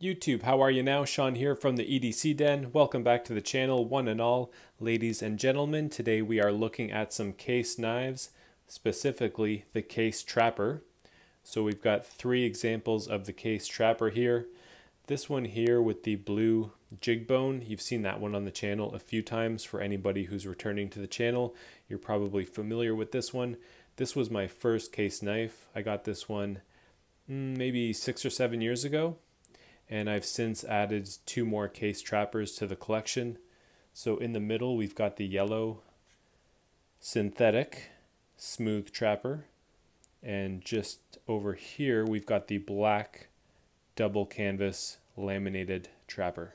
YouTube, how are you now? Sean here from the EDC Den. Welcome back to the channel, one and all, ladies and gentlemen. Today we are looking at some case knives, specifically the case trapper. So we've got three examples of the case trapper here. This one here with the blue jig bone, you've seen that one on the channel a few times. For anybody who's returning to the channel, you're probably familiar with this one. This was my first case knife. I got this one mm, maybe six or seven years ago and I've since added two more case trappers to the collection. So in the middle we've got the yellow synthetic smooth trapper and just over here we've got the black double canvas laminated trapper.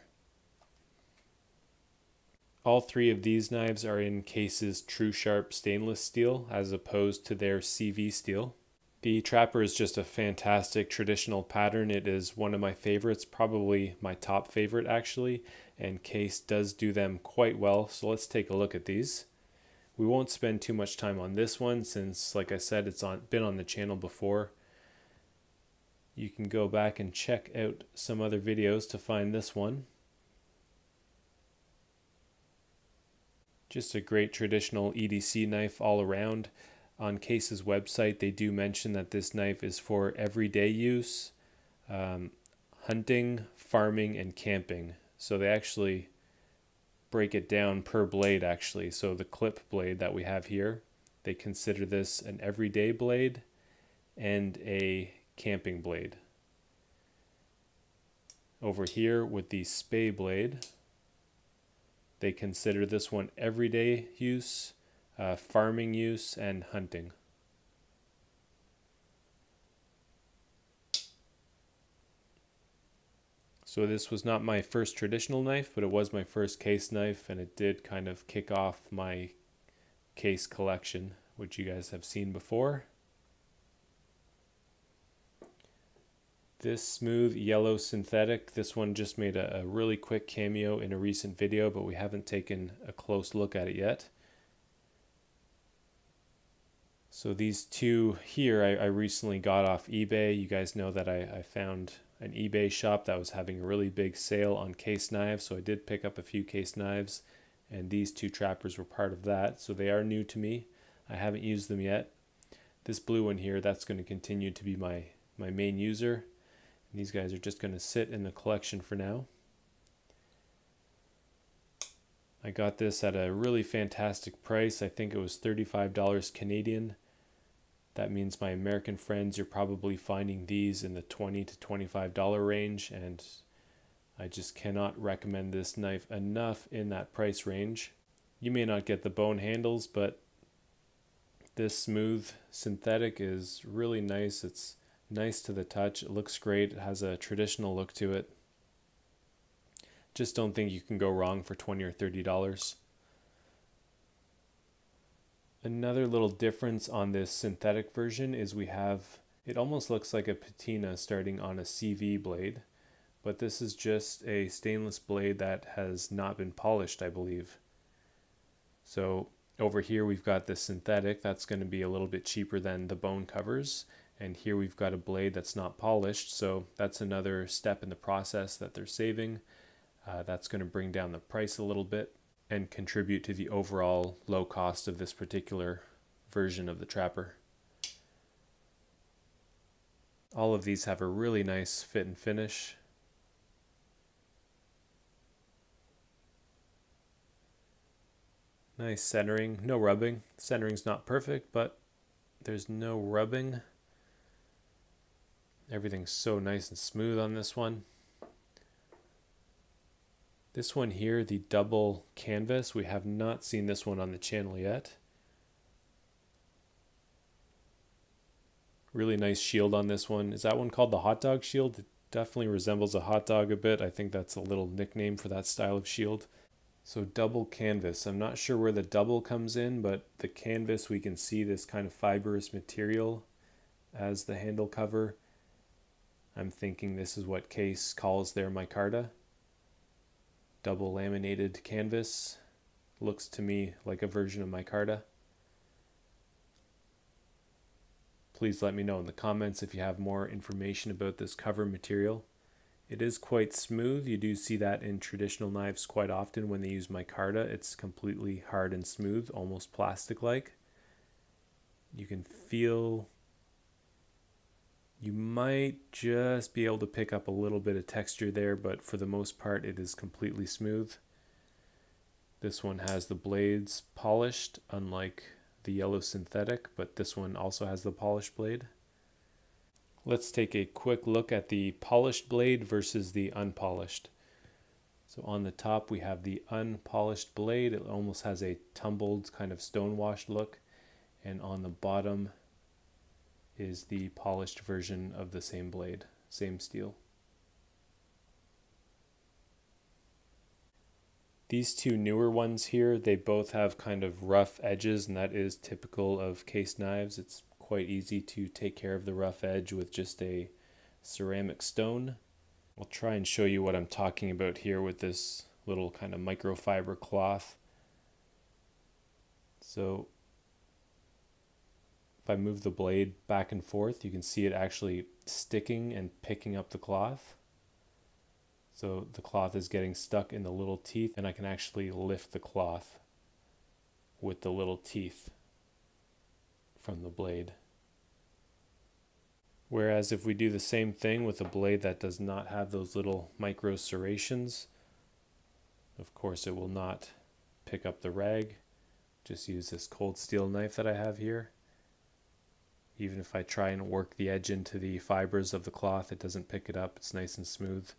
All three of these knives are in cases Tru-Sharp stainless steel as opposed to their CV steel. The Trapper is just a fantastic traditional pattern. It is one of my favorites, probably my top favorite actually, and Case does do them quite well. So let's take a look at these. We won't spend too much time on this one since, like I said, it's on been on the channel before. You can go back and check out some other videos to find this one. Just a great traditional EDC knife all around on Case's website, they do mention that this knife is for everyday use, um, hunting, farming, and camping. So they actually break it down per blade, actually. So the clip blade that we have here, they consider this an everyday blade and a camping blade. Over here with the spay blade, they consider this one everyday use uh, farming use, and hunting. So this was not my first traditional knife, but it was my first case knife, and it did kind of kick off my case collection, which you guys have seen before. This smooth yellow synthetic, this one just made a, a really quick cameo in a recent video, but we haven't taken a close look at it yet. So these two here I, I, recently got off eBay. You guys know that I, I found an eBay shop that was having a really big sale on case knives. So I did pick up a few case knives and these two trappers were part of that. So they are new to me. I haven't used them yet. This blue one here, that's going to continue to be my, my main user. And these guys are just going to sit in the collection for now. I got this at a really fantastic price. I think it was $35 Canadian. That means my American friends, you're probably finding these in the 20 to $25 range, and I just cannot recommend this knife enough in that price range. You may not get the bone handles, but this smooth synthetic is really nice. It's nice to the touch. It looks great. It has a traditional look to it. Just don't think you can go wrong for 20 or $30. Another little difference on this synthetic version is we have, it almost looks like a patina starting on a CV blade, but this is just a stainless blade that has not been polished, I believe. So over here we've got the synthetic, that's going to be a little bit cheaper than the bone covers. And here we've got a blade that's not polished, so that's another step in the process that they're saving. Uh, that's going to bring down the price a little bit and contribute to the overall low cost of this particular version of the Trapper. All of these have a really nice fit and finish. Nice centering, no rubbing. Centering's not perfect, but there's no rubbing. Everything's so nice and smooth on this one. This one here, the double canvas, we have not seen this one on the channel yet. Really nice shield on this one. Is that one called the hot dog shield? It definitely resembles a hot dog a bit. I think that's a little nickname for that style of shield. So double canvas. I'm not sure where the double comes in, but the canvas, we can see this kind of fibrous material as the handle cover. I'm thinking this is what Case calls their micarta double laminated canvas. Looks to me like a version of micarta. Please let me know in the comments if you have more information about this cover material. It is quite smooth. You do see that in traditional knives quite often when they use micarta. It's completely hard and smooth, almost plastic-like. You can feel you might just be able to pick up a little bit of texture there, but for the most part it is completely smooth. This one has the blades polished, unlike the yellow synthetic, but this one also has the polished blade. Let's take a quick look at the polished blade versus the unpolished. So on the top we have the unpolished blade. It almost has a tumbled kind of stonewashed look. And on the bottom is the polished version of the same blade, same steel. These two newer ones here, they both have kind of rough edges and that is typical of case knives. It's quite easy to take care of the rough edge with just a ceramic stone. I'll try and show you what I'm talking about here with this little kind of microfiber cloth. So if I move the blade back and forth, you can see it actually sticking and picking up the cloth. So the cloth is getting stuck in the little teeth and I can actually lift the cloth with the little teeth from the blade. Whereas if we do the same thing with a blade that does not have those little micro serrations, of course it will not pick up the rag. Just use this cold steel knife that I have here. Even if I try and work the edge into the fibers of the cloth, it doesn't pick it up. It's nice and smooth.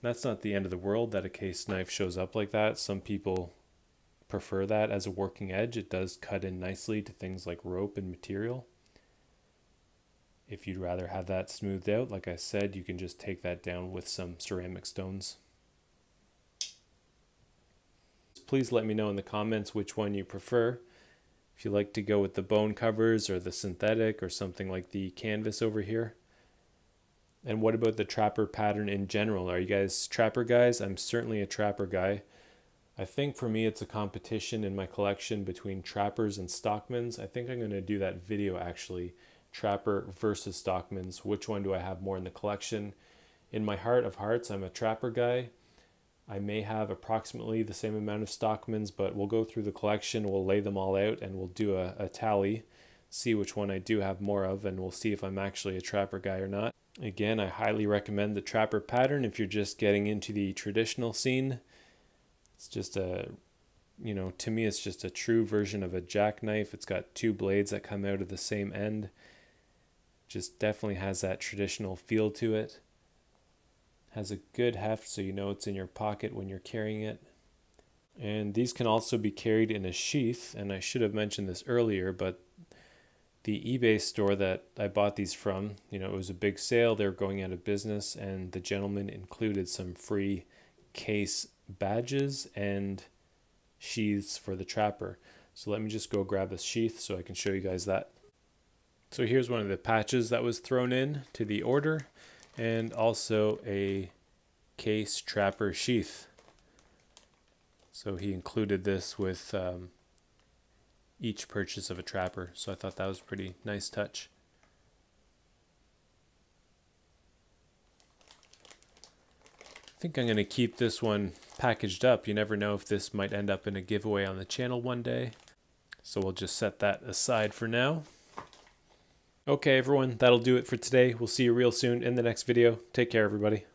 That's not the end of the world that a case knife shows up like that. Some people prefer that as a working edge. It does cut in nicely to things like rope and material. If you'd rather have that smoothed out, like I said, you can just take that down with some ceramic stones. Please let me know in the comments which one you prefer. If you like to go with the bone covers or the synthetic or something like the canvas over here. And what about the trapper pattern in general? Are you guys trapper guys? I'm certainly a trapper guy. I think for me it's a competition in my collection between trappers and stockmans. I think I'm going to do that video actually. Trapper versus stockmans. Which one do I have more in the collection? In my heart of hearts, I'm a trapper guy. I may have approximately the same amount of Stockmans, but we'll go through the collection, we'll lay them all out, and we'll do a, a tally, see which one I do have more of, and we'll see if I'm actually a trapper guy or not. Again, I highly recommend the trapper pattern if you're just getting into the traditional scene. It's just a, you know, to me, it's just a true version of a jackknife. It's got two blades that come out of the same end. Just definitely has that traditional feel to it has a good heft so you know it's in your pocket when you're carrying it. And these can also be carried in a sheath, and I should have mentioned this earlier, but the eBay store that I bought these from, you know, it was a big sale, they were going out of business, and the gentleman included some free case badges and sheaths for the trapper. So let me just go grab a sheath so I can show you guys that. So here's one of the patches that was thrown in to the order and also a case trapper sheath. So he included this with um, each purchase of a trapper. So I thought that was a pretty nice touch. I think I'm going to keep this one packaged up. You never know if this might end up in a giveaway on the channel one day. So we'll just set that aside for now. Okay, everyone, that'll do it for today. We'll see you real soon in the next video. Take care, everybody.